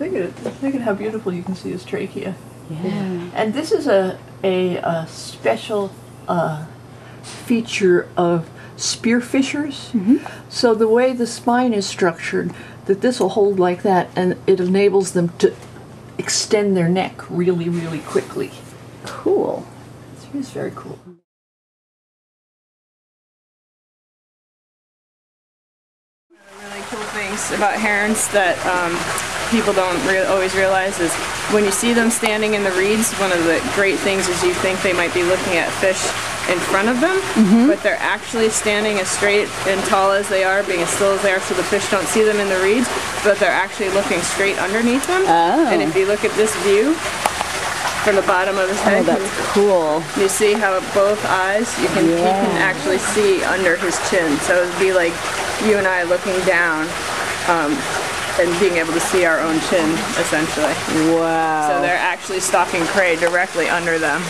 Look at. Look at how beautiful you can see his trachea. Yeah. And this is a a, a special uh, feature of spearfishers. So the way the spine is structured, that this will hold like that, and it enables them to extend their neck really, really quickly. Cool. It's very cool. Cool things about herons that um, people don't re- always realize is when you see them standing in the reeds, one of the great things is you think they might be looking at fish in front of them, but they're actually standing as straight and tall as they are, being as still as they are, so the fish don't see them in the reeds, but they're actually looking straight underneath them. Oh. And if you look at this view from the bottom of his head. Oh, that's cool. you see how both eyes, you can, you can actually see under his chin. So it'd be like you and I looking down um, and being able to see our own chin, essentially. Wow. So they're actually stalking prey directly under them.